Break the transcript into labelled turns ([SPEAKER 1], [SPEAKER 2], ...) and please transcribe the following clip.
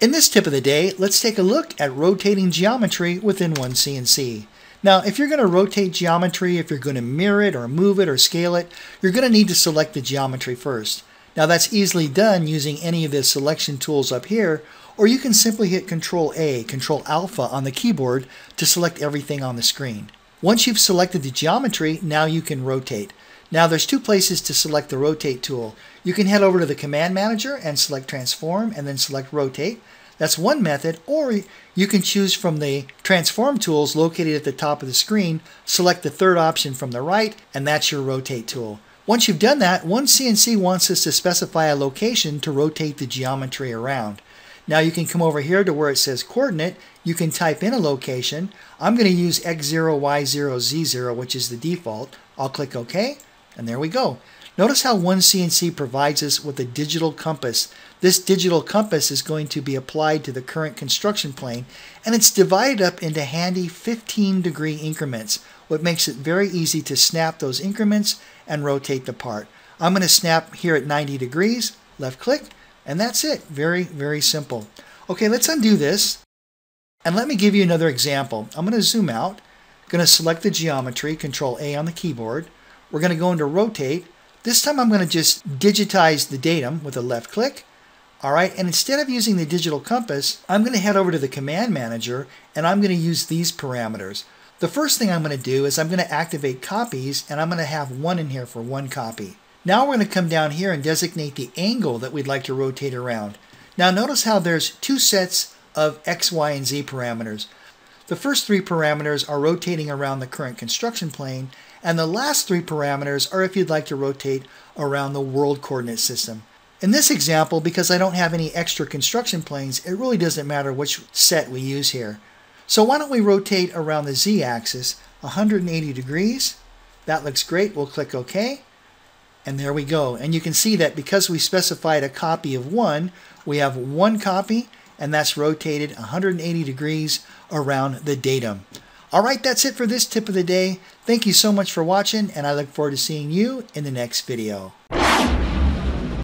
[SPEAKER 1] In this tip of the day, let's take a look at rotating geometry within one OneCNC. Now, if you're going to rotate geometry, if you're going to mirror it or move it or scale it, you're going to need to select the geometry first. Now that's easily done using any of the selection tools up here, or you can simply hit Control A, Control Alpha on the keyboard to select everything on the screen. Once you've selected the geometry, now you can rotate. Now there's two places to select the rotate tool. You can head over to the command manager and select transform and then select rotate. That's one method, or you can choose from the transform tools located at the top of the screen, select the third option from the right, and that's your rotate tool. Once you've done that, OneCNC wants us to specify a location to rotate the geometry around. Now you can come over here to where it says coordinate. You can type in a location. I'm going to use X0, Y0, Z0, which is the default. I'll click OK, and there we go. Notice how OneCNC provides us with a digital compass. This digital compass is going to be applied to the current construction plane, and it's divided up into handy 15 degree increments, what makes it very easy to snap those increments and rotate the part. I'm going to snap here at 90 degrees, left click, and that's it. Very, very simple. Okay, let's undo this. And let me give you another example. I'm going to zoom out, going to select the geometry, Control A on the keyboard. We're going to go into rotate. This time I'm going to just digitize the datum with a left click. All right, and instead of using the digital compass, I'm going to head over to the command manager and I'm going to use these parameters. The first thing I'm going to do is I'm going to activate copies and I'm going to have one in here for one copy. Now we're going to come down here and designate the angle that we'd like to rotate around. Now notice how there's two sets of X, Y, and Z parameters. The first three parameters are rotating around the current construction plane, and the last three parameters are if you'd like to rotate around the world coordinate system. In this example, because I don't have any extra construction planes, it really doesn't matter which set we use here. So why don't we rotate around the z-axis 180 degrees. That looks great. We'll click OK. And there we go. And you can see that because we specified a copy of one, we have one copy, and that's rotated 180 degrees around the datum. All right, that's it for this tip of the day. Thank you so much for watching, and I look forward to seeing you in the next video.